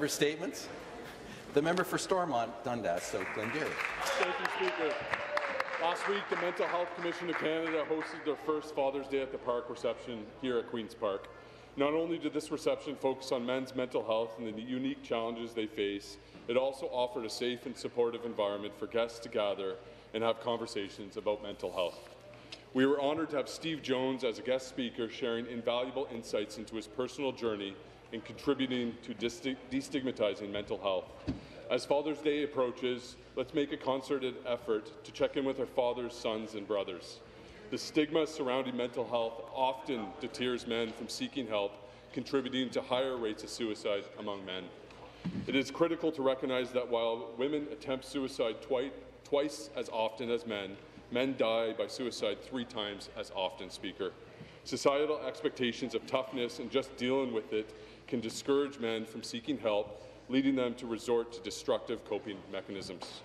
Member statements. The member for Stormont, Dundas, South Glengarry. Thank you, Speaker. Last week, the Mental Health Commission of Canada hosted their first Father's Day at the Park reception here at Queen's Park. Not only did this reception focus on men's mental health and the unique challenges they face, it also offered a safe and supportive environment for guests to gather and have conversations about mental health. We were honoured to have Steve Jones as a guest speaker sharing invaluable insights into his personal journey in contributing to destigmatizing mental health. As Father's Day approaches, let's make a concerted effort to check in with our fathers, sons, and brothers. The stigma surrounding mental health often deters men from seeking help, contributing to higher rates of suicide among men. It is critical to recognize that while women attempt suicide twi twice as often as men, men die by suicide three times as often, Speaker. Societal expectations of toughness and just dealing with it can discourage men from seeking help, leading them to resort to destructive coping mechanisms.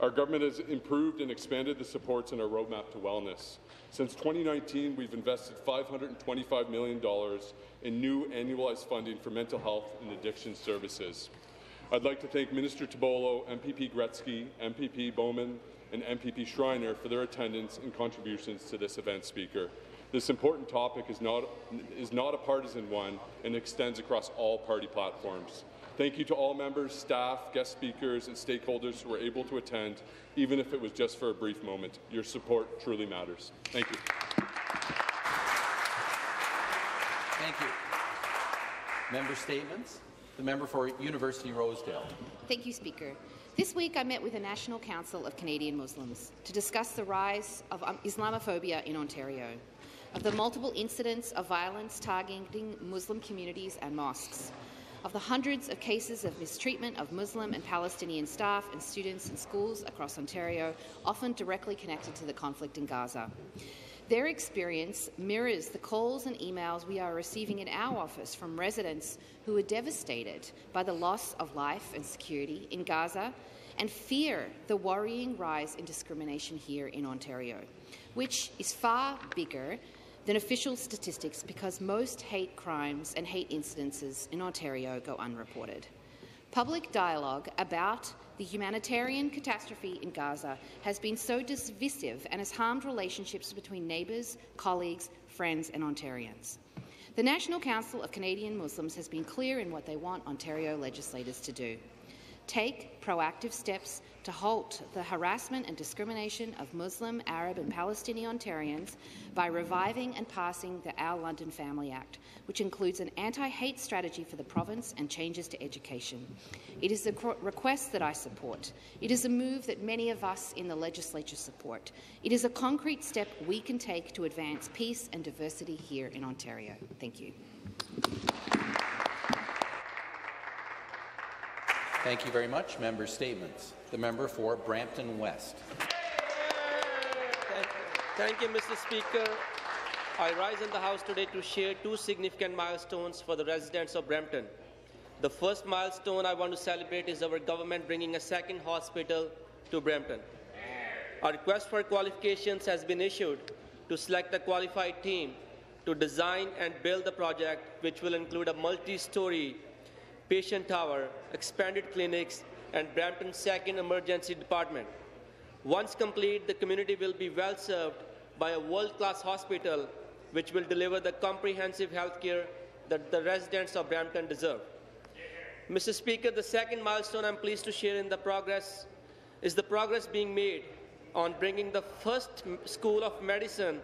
Our government has improved and expanded the supports in our roadmap to wellness. Since 2019, we've invested $525 million in new annualized funding for mental health and addiction services. I'd like to thank Minister Tibollo, MPP Gretzky, MPP Bowman, and MPP Schreiner for their attendance and contributions to this event, Speaker. This important topic is not, is not a partisan one and extends across all party platforms. Thank you to all members, staff, guest speakers, and stakeholders who were able to attend, even if it was just for a brief moment. Your support truly matters. Thank you. Thank you. Member statements. The member for University Rosedale. Thank you, Speaker. This week I met with the National Council of Canadian Muslims to discuss the rise of um, Islamophobia in Ontario of the multiple incidents of violence targeting Muslim communities and mosques, of the hundreds of cases of mistreatment of Muslim and Palestinian staff and students in schools across Ontario, often directly connected to the conflict in Gaza. Their experience mirrors the calls and emails we are receiving in our office from residents who are devastated by the loss of life and security in Gaza and fear the worrying rise in discrimination here in Ontario, which is far bigger than official statistics because most hate crimes and hate incidences in Ontario go unreported. Public dialogue about the humanitarian catastrophe in Gaza has been so divisive and has harmed relationships between neighbours, colleagues, friends and Ontarians. The National Council of Canadian Muslims has been clear in what they want Ontario legislators to do. Take proactive steps to halt the harassment and discrimination of Muslim, Arab and Palestinian Ontarians by reviving and passing the Our London Family Act, which includes an anti-hate strategy for the province and changes to education. It is a request that I support. It is a move that many of us in the legislature support. It is a concrete step we can take to advance peace and diversity here in Ontario. Thank you. Thank you very much. Member statements. The member for Brampton West. Thank you, Mr. Speaker. I rise in the House today to share two significant milestones for the residents of Brampton. The first milestone I want to celebrate is our government bringing a second hospital to Brampton. A request for qualifications has been issued to select a qualified team to design and build the project, which will include a multi-story patient tower, expanded clinics, and Brampton's second emergency department. Once complete, the community will be well served by a world-class hospital which will deliver the comprehensive health care that the residents of Brampton deserve. Mr. Speaker, the second milestone I'm pleased to share in the progress is the progress being made on bringing the first school of medicine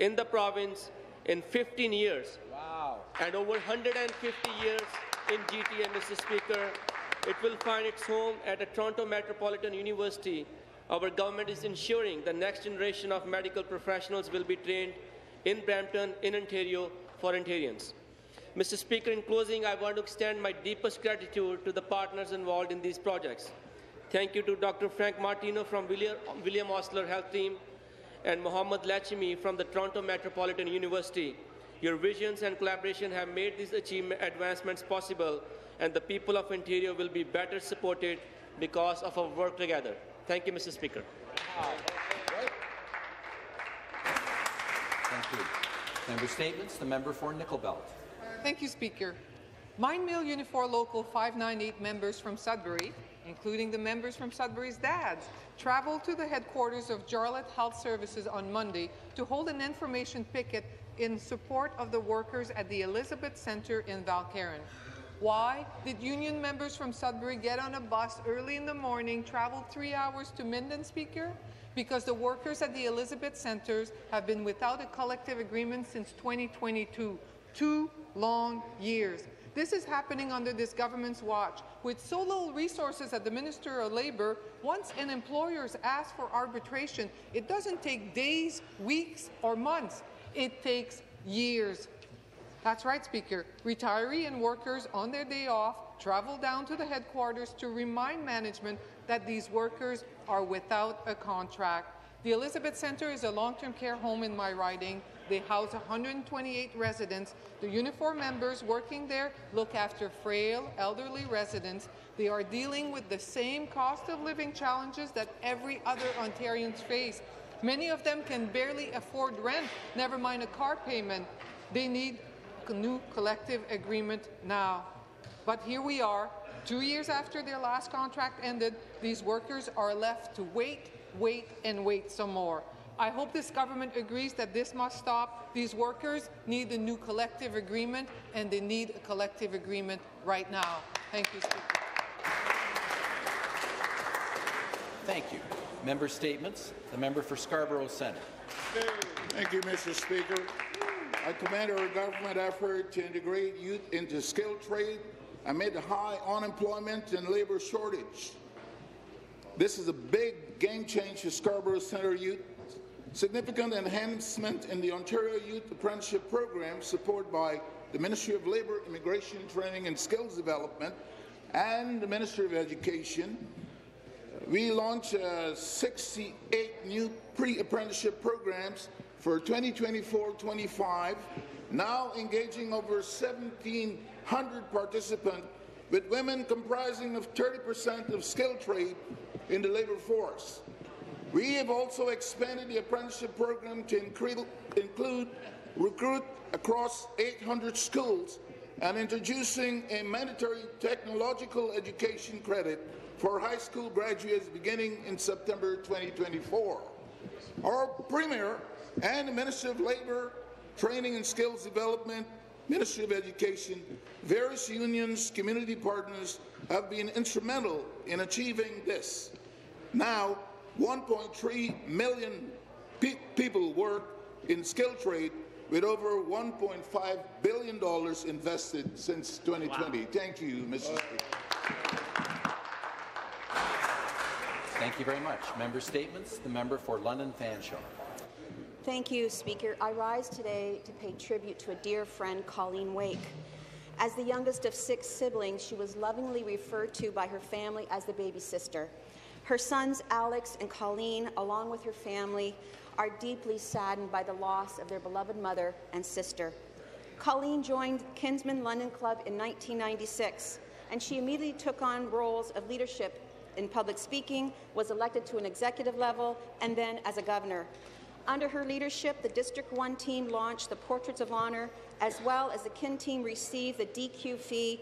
in the province in 15 years. Wow. And over 150 years in GTA, Mr. Speaker. It will find its home at the Toronto Metropolitan University. Our government is ensuring the next generation of medical professionals will be trained in Brampton, in Ontario, for Ontarians. Mr. Speaker, in closing, I want to extend my deepest gratitude to the partners involved in these projects. Thank you to Dr. Frank Martino from William, William Osler Health Team and Mohammed Lachemi from the Toronto Metropolitan University. Your visions and collaboration have made these achievement advancements possible, and the people of Ontario will be better supported because of our work together. Thank you, Mr. Speaker. Thank you. Member statements. The member for Nickel Belt. Thank you, Speaker. Mine Mill Unifor Local 598 members from Sudbury, including the members from Sudbury's dads, traveled to the headquarters of Jarlette Health Services on Monday to hold an information picket in support of the workers at the Elizabeth Centre in Val Caron. Why did union members from Sudbury get on a bus early in the morning, travel three hours to Minden, Speaker? Because the workers at the Elizabeth Centres have been without a collective agreement since 2022. Two long years. This is happening under this government's watch. With so little resources at the Minister of Labour, once an employer asks for arbitration, it doesn't take days, weeks, or months. It takes years. That's right, Speaker. Retiree and workers on their day off travel down to the headquarters to remind management that these workers are without a contract. The Elizabeth Centre is a long-term care home in my riding. They house 128 residents. The Unifor members working there look after frail, elderly residents. They are dealing with the same cost of living challenges that every other Ontarians face. Many of them can barely afford rent, never mind a car payment. They need a new collective agreement now. But here we are, two years after their last contract ended, these workers are left to wait, wait, and wait some more. I hope this government agrees that this must stop. These workers need a new collective agreement, and they need a collective agreement right now. Thank you, Speaker. Thank you. Member statements. The member for Scarborough Centre. Thank you, Mr. Speaker. I commend our government effort to integrate youth into skilled trade amid high unemployment and labour shortage. This is a big game change for Scarborough Centre youth. Significant enhancement in the Ontario Youth Apprenticeship Program, supported by the Ministry of Labour, Immigration, Training and Skills Development and the Ministry of Education. We launched uh, 68 new pre-apprenticeship programs for 2024-25, now engaging over 1,700 participants, with women comprising of 30% of skilled trade in the labour force. We have also expanded the apprenticeship program to include recruit across 800 schools and introducing a mandatory technological education credit for high school graduates beginning in September 2024. Our Premier and the Minister of Labour, Training and Skills Development, Ministry of Education, various unions, community partners have been instrumental in achieving this. Now, 1.3 million pe people work in skilled trade with over $1.5 billion invested since 2020. Wow. Thank you, Mr. Speaker. Thank you very much. Member statements. The member for London Fanshawe. Thank you, Speaker. I rise today to pay tribute to a dear friend, Colleen Wake. As the youngest of six siblings, she was lovingly referred to by her family as the baby sister. Her sons, Alex and Colleen, along with her family, are deeply saddened by the loss of their beloved mother and sister. Colleen joined Kinsman London Club in 1996, and she immediately took on roles of leadership in public speaking, was elected to an executive level, and then as a governor. Under her leadership, the District 1 team launched the Portraits of Honour, as well as the KIN team received the DQ Fee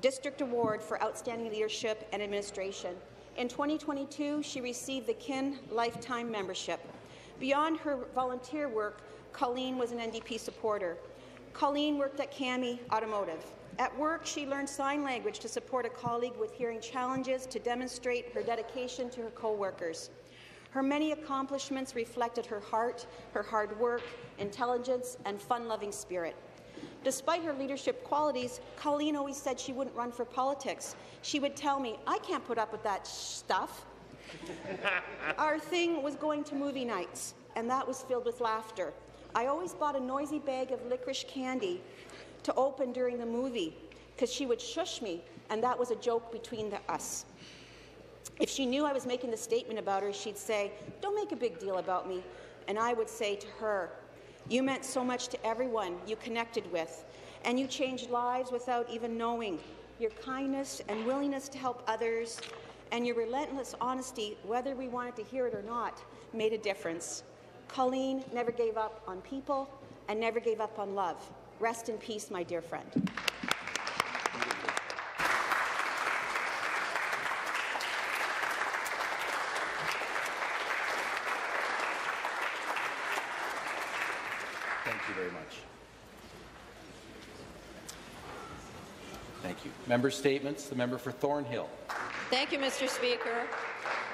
District Award for Outstanding Leadership and Administration. In 2022, she received the KIN Lifetime Membership. Beyond her volunteer work, Colleen was an NDP supporter. Colleen worked at CAMI Automotive. At work, she learned sign language to support a colleague with hearing challenges to demonstrate her dedication to her co-workers. Her many accomplishments reflected her heart, her hard work, intelligence, and fun-loving spirit. Despite her leadership qualities, Colleen always said she wouldn't run for politics. She would tell me, I can't put up with that stuff. Our thing was going to movie nights, and that was filled with laughter. I always bought a noisy bag of licorice candy to open during the movie because she would shush me, and that was a joke between the, us. If she knew I was making the statement about her, she'd say, Don't make a big deal about me. And I would say to her, you meant so much to everyone you connected with, and you changed lives without even knowing. Your kindness and willingness to help others and your relentless honesty, whether we wanted to hear it or not, made a difference. Colleen never gave up on people and never gave up on love. Rest in peace, my dear friend. Thank you very much. Thank you. Member statements. The member for Thornhill. Thank you, Mr. Speaker.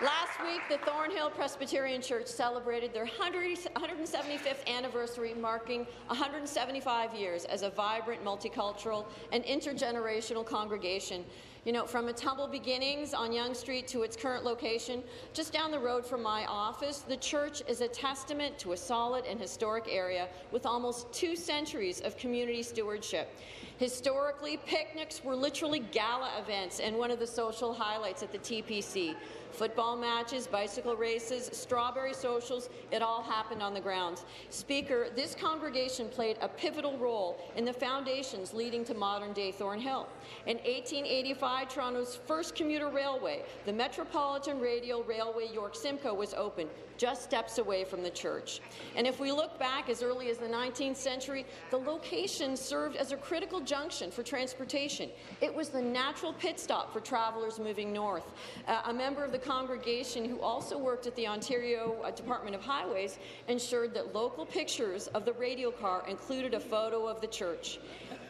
Last week, the Thornhill Presbyterian Church celebrated their 175th anniversary, marking 175 years as a vibrant, multicultural, and intergenerational congregation. You know, from its humble beginnings on Yonge Street to its current location, just down the road from my office, the church is a testament to a solid and historic area with almost two centuries of community stewardship. Historically, picnics were literally gala events and one of the social highlights at the TPC. Football matches, bicycle races, strawberry socials, it all happened on the grounds. Speaker, this congregation played a pivotal role in the foundations leading to modern-day Thornhill. In 1885, Toronto's first commuter railway, the Metropolitan Radial Railway York Simcoe, was opened, just steps away from the church. And if we look back as early as the 19th century, the location served as a critical junction for transportation. It was the natural pit stop for travelers moving north. Uh, a member of the congregation who also worked at the Ontario uh, Department of Highways ensured that local pictures of the radial car included a photo of the church.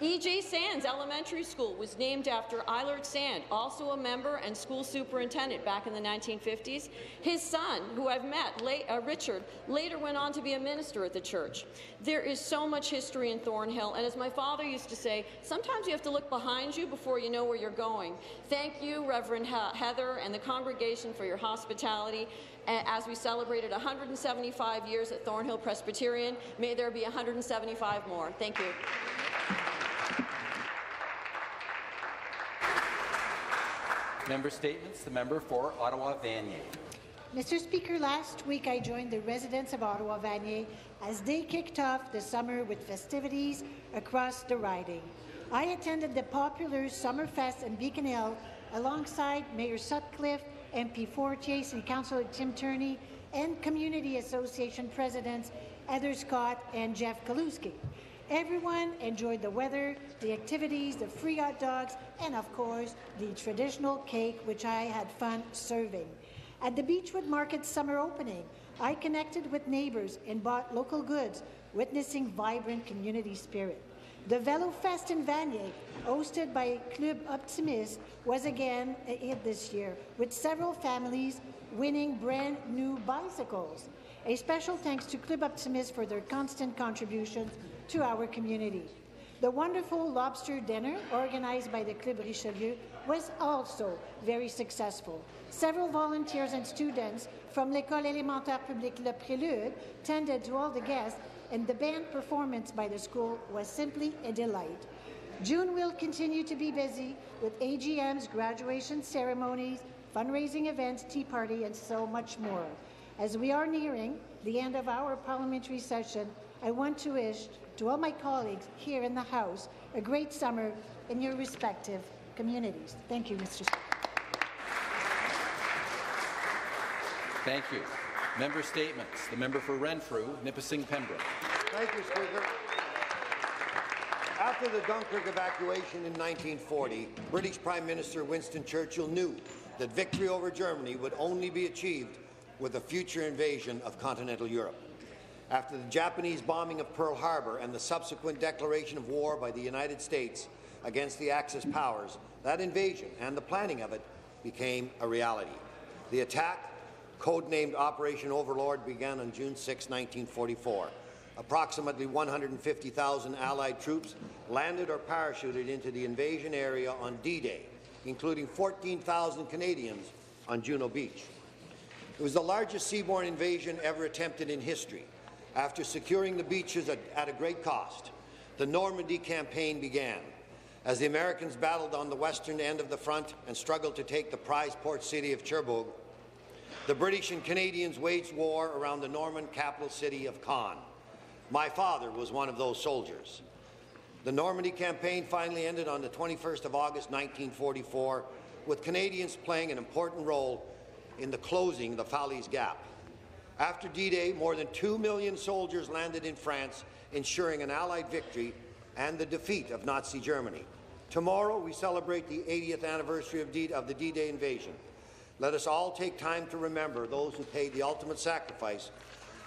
E.J. Sands Elementary School was named after Eilert Sand, also a member and school superintendent back in the 1950s. His son, who I've met, late, uh, Richard, later went on to be a minister at the church. There is so much history in Thornhill, and as my father used to say, sometimes you have to look behind you before you know where you're going. Thank you, Reverend Heather and the congregation for your hospitality. As we celebrated 175 years at Thornhill Presbyterian, may there be 175 more. Thank you. Member statements. The member for Ottawa Vanier. Mr. Speaker, last week I joined the residents of Ottawa Vanier as they kicked off the summer with festivities across the riding. I attended the popular Summerfest in Beacon Hill alongside Mayor Sutcliffe, MP Fortier, City Councillor Tim Tierney, and Community Association Presidents Heather Scott and Jeff Kaluski. Everyone enjoyed the weather, the activities, the free hot dogs, and of course, the traditional cake, which I had fun serving. At the Beechwood Market summer opening, I connected with neighbours and bought local goods, witnessing vibrant community spirit. The Velo Fest in Vanier, hosted by Club Optimist, was again a hit this year, with several families winning brand new bicycles. A special thanks to Club Optimist for their constant contributions to our community. The wonderful lobster dinner organized by the Club Richelieu was also very successful. Several volunteers and students from l'École élémentaire publique Le Prélude tended to all the guests, and the band performance by the school was simply a delight. June will continue to be busy with AGMs, graduation ceremonies, fundraising events, tea party, and so much more. As we are nearing the end of our parliamentary session, I want to wish to all my colleagues here in the House a great summer in your respective communities. Thank you, Mr. Speaker. Thank you. Member statements. The member for Renfrew, Nipissing Pembroke. Thank you, Speaker. After the Dunkirk evacuation in 1940, British Prime Minister Winston Churchill knew that victory over Germany would only be achieved with a future invasion of continental Europe. After the Japanese bombing of Pearl Harbor and the subsequent declaration of war by the United States against the Axis powers, that invasion and the planning of it became a reality. The attack, codenamed Operation Overlord, began on June 6, 1944. Approximately 150,000 Allied troops landed or parachuted into the invasion area on D-Day, including 14,000 Canadians on Juno Beach. It was the largest seaborne invasion ever attempted in history. After securing the beaches at, at a great cost, the Normandy campaign began. As the Americans battled on the western end of the front and struggled to take the prize port city of Cherbourg, the British and Canadians waged war around the Norman capital city of Caen. My father was one of those soldiers. The Normandy campaign finally ended on the 21st of August 1944, with Canadians playing an important role in the closing the Falaise Gap. After D-Day, more than 2 million soldiers landed in France, ensuring an Allied victory and the defeat of Nazi Germany. Tomorrow, we celebrate the 80th anniversary of, D of the D-Day invasion. Let us all take time to remember those who paid the ultimate sacrifice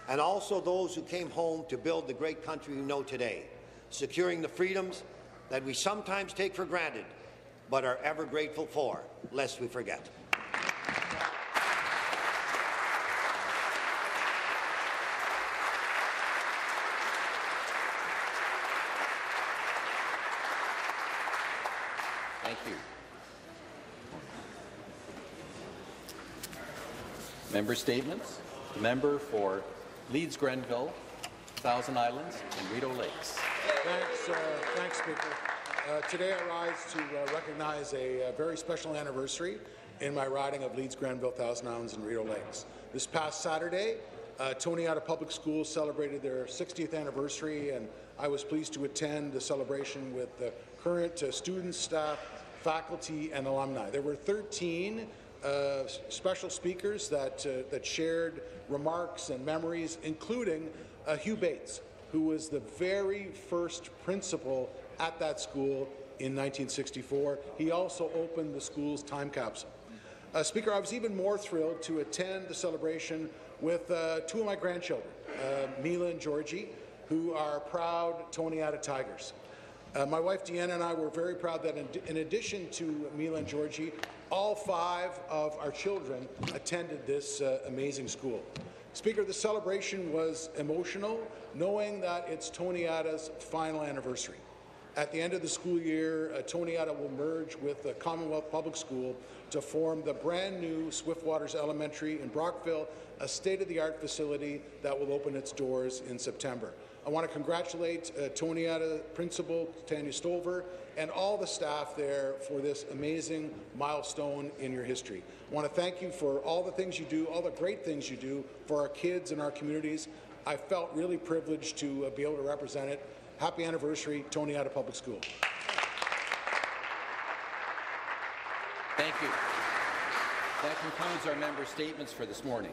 and also those who came home to build the great country we know today, securing the freedoms that we sometimes take for granted but are ever grateful for, lest we forget. Thank you. Member statements. The member for Leeds Grenville, Thousand Islands, and Rideau Lakes. Thanks, uh, thanks, Speaker. Uh, today I rise to uh, recognize a, uh very special anniversary in my riding of Leeds Grenville, Thousand Islands, and Rideau Lakes. This past Saturday, uh, Public Schools celebrated their 60th anniversary, and I was pleased to attend the celebration with the current uh, students, staff, faculty, and alumni. There were 13 uh, special speakers that, uh, that shared remarks and memories, including uh, Hugh Bates, who was the very first principal at that school in 1964. He also opened the school's time capsule. Uh, Speaker, I was even more thrilled to attend the celebration with uh, two of my grandchildren, uh, Mila and Georgie, who are proud Toniata Tigers. Uh, my wife Deanna and I were very proud that in, in addition to Mila and Georgie, all five of our children attended this uh, amazing school. Speaker, the celebration was emotional, knowing that it's Toniata's final anniversary. At the end of the school year, uh, Toniata will merge with the Commonwealth Public School to form the brand new Swiftwaters Elementary in Brockville, a state-of-the-art facility that will open its doors in September. I want to congratulate uh, Principal Tanya Stover and all the staff there for this amazing milestone in your history. I want to thank you for all the things you do, all the great things you do for our kids and our communities. I felt really privileged to uh, be able to represent it. Happy anniversary, Toniata Public School. Thank you. That concludes our member statements for this morning.